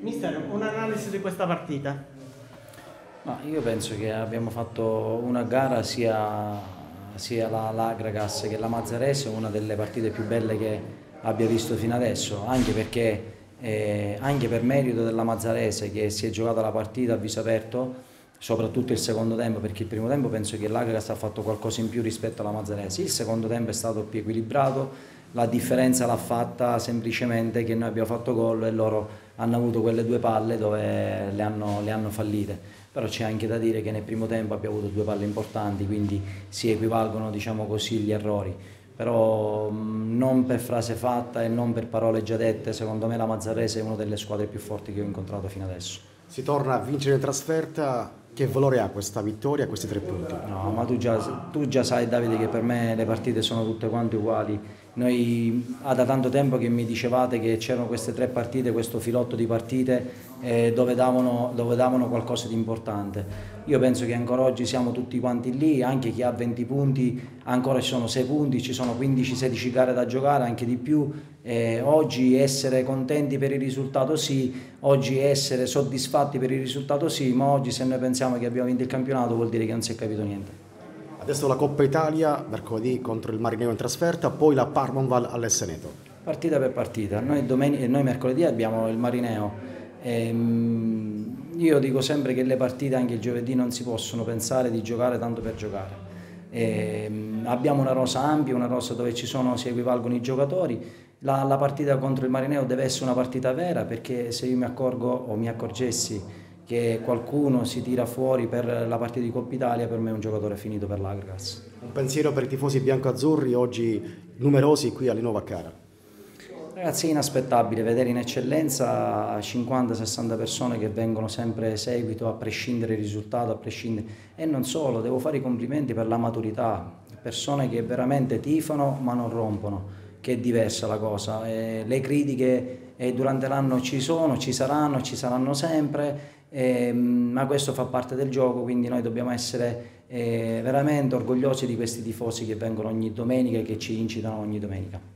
Mister, un'analisi di questa partita? Ma io penso che abbiamo fatto una gara sia, sia la Lagragas che la Mazzarese, una delle partite più belle che abbia visto fino adesso, anche perché eh, anche per merito della Mazzarese che si è giocata la partita a viso aperto, soprattutto il secondo tempo, perché il primo tempo penso che l'Agragas ha fatto qualcosa in più rispetto alla Mazzarese, il secondo tempo è stato più equilibrato, la differenza l'ha fatta semplicemente che noi abbiamo fatto gol e loro hanno avuto quelle due palle dove le hanno, le hanno fallite, però c'è anche da dire che nel primo tempo abbiamo avuto due palle importanti, quindi si equivalgono diciamo così gli errori, però non per frase fatta e non per parole già dette, secondo me la Mazzarese è una delle squadre più forti che ho incontrato fino adesso. Si torna a vincere in trasferta, che valore ha questa vittoria, questi tre punti? No, ma tu già, tu già sai Davide che per me le partite sono tutte quante uguali. Noi ha da tanto tempo che mi dicevate che c'erano queste tre partite, questo filotto di partite eh, dove, davano, dove davano qualcosa di importante. Io penso che ancora oggi siamo tutti quanti lì, anche chi ha 20 punti, ancora ci sono 6 punti, ci sono 15-16 gare da giocare, anche di più. Eh, oggi essere contenti per il risultato sì, oggi essere soddisfatti per il risultato sì, ma oggi se noi pensiamo che abbiamo vinto il campionato vuol dire che non si è capito niente. Adesso la Coppa Italia, mercoledì contro il Marineo in trasferta, poi la Parmonval all'Esseneto. Partita per partita, noi, domen- noi mercoledì abbiamo il Marineo. Ehm, io dico sempre che le partite anche il giovedì non si possono pensare di giocare tanto per giocare. Ehm, abbiamo una rosa ampia, una rosa dove ci sono, si equivalgono i giocatori. La, la partita contro il Marineo deve essere una partita vera perché se io mi accorgo o mi accorgessi che qualcuno si tira fuori per la partita di Coppa Italia per me è un giocatore finito per l'Agragas. Un pensiero per i tifosi bianco-azzurri oggi numerosi qui all'Innova Cara. Ragazzi è inaspettabile vedere in eccellenza 50-60 persone che vengono sempre seguito a prescindere il risultato, a prescindere... e non solo, devo fare i complimenti per la maturità, persone che veramente tifano ma non rompono che è diversa la cosa. Eh, le critiche eh, durante l'anno ci sono, ci saranno, ci saranno sempre, eh, ma questo fa parte del gioco, quindi noi dobbiamo essere eh, veramente orgogliosi di questi tifosi che vengono ogni domenica e che ci incitano ogni domenica.